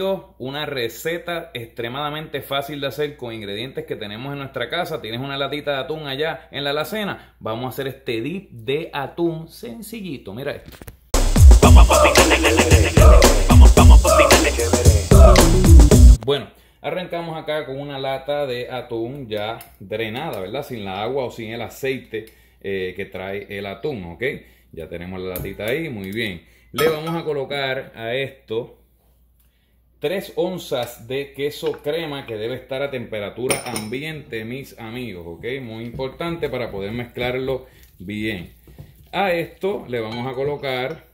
una receta extremadamente fácil de hacer con ingredientes que tenemos en nuestra casa. Tienes una latita de atún allá en la alacena. Vamos a hacer este dip de atún sencillito. Mira esto. Bueno, arrancamos acá con una lata de atún ya drenada, ¿verdad? Sin la agua o sin el aceite eh, que trae el atún, ¿ok? Ya tenemos la latita ahí, muy bien. Le vamos a colocar a esto 3 onzas de queso crema que debe estar a temperatura ambiente, mis amigos, ¿ok? Muy importante para poder mezclarlo bien. A esto le vamos a colocar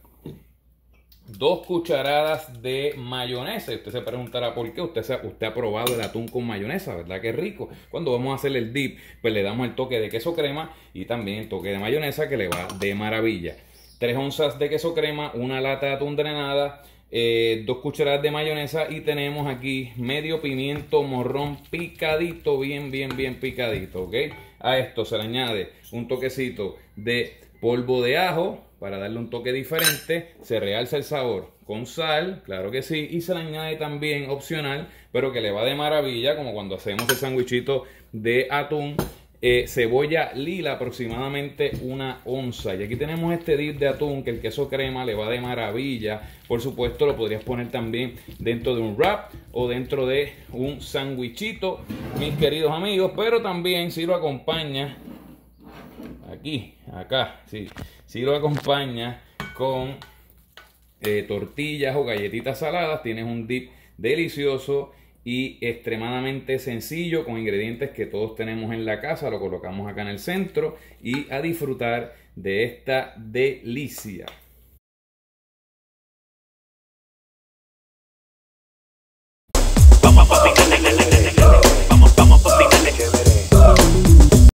dos cucharadas de mayonesa. Usted se preguntará por qué usted, ha probado el atún con mayonesa, ¿verdad? Que rico. Cuando vamos a hacer el dip, pues le damos el toque de queso crema y también el toque de mayonesa que le va de maravilla. 3 onzas de queso crema, una lata de atún drenada, eh, dos cucharadas de mayonesa y tenemos aquí medio pimiento morrón picadito, bien, bien, bien picadito, ¿ok? A esto se le añade un toquecito de polvo de ajo para darle un toque diferente, se realza el sabor con sal, claro que sí, y se le añade también opcional, pero que le va de maravilla, como cuando hacemos el sandwichito de atún eh, cebolla lila, aproximadamente una onza. Y aquí tenemos este dip de atún que el queso crema le va de maravilla. Por supuesto, lo podrías poner también dentro de un wrap o dentro de un sandwichito, mis queridos amigos. Pero también si lo acompaña aquí, acá, sí, si lo acompaña con eh, tortillas o galletitas saladas, tienes un dip delicioso y extremadamente sencillo con ingredientes que todos tenemos en la casa, lo colocamos acá en el centro y a disfrutar de esta delicia.